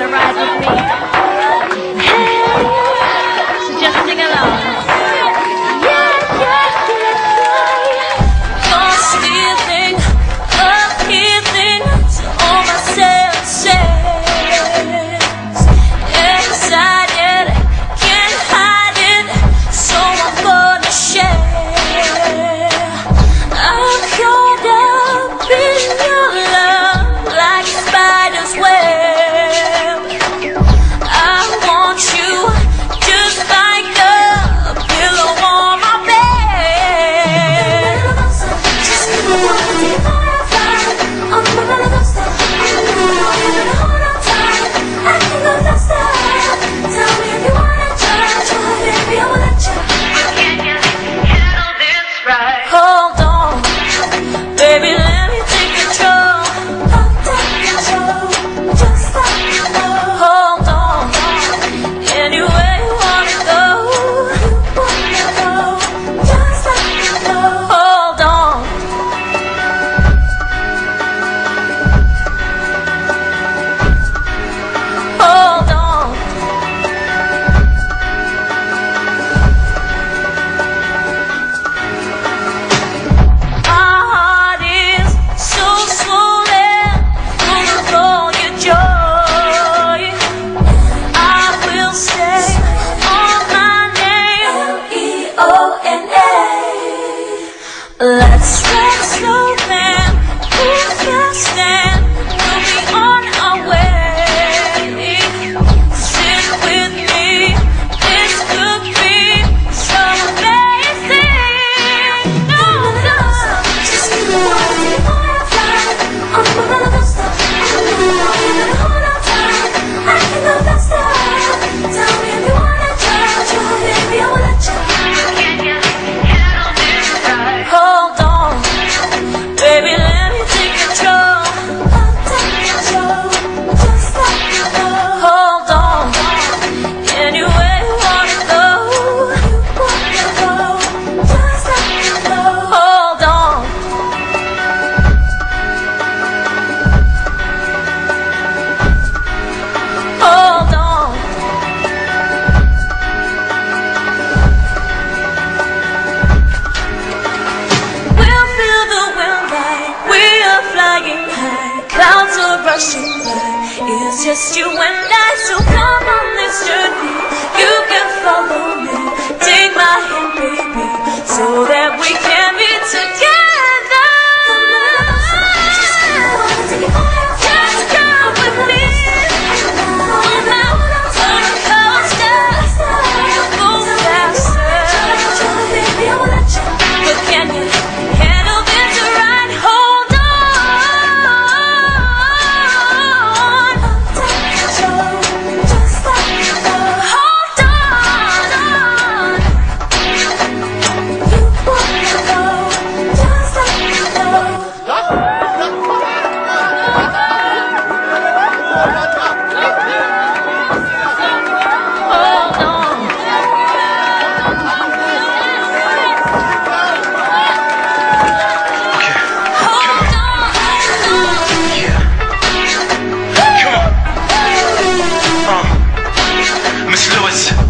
wanna ride with me? Let's make a snowman. We're rushing by. It's just you and I, so come on this journey. You Lewis.